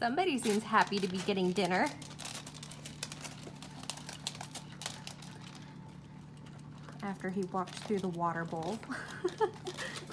Somebody seems happy to be getting dinner. After he walked through the water bowl.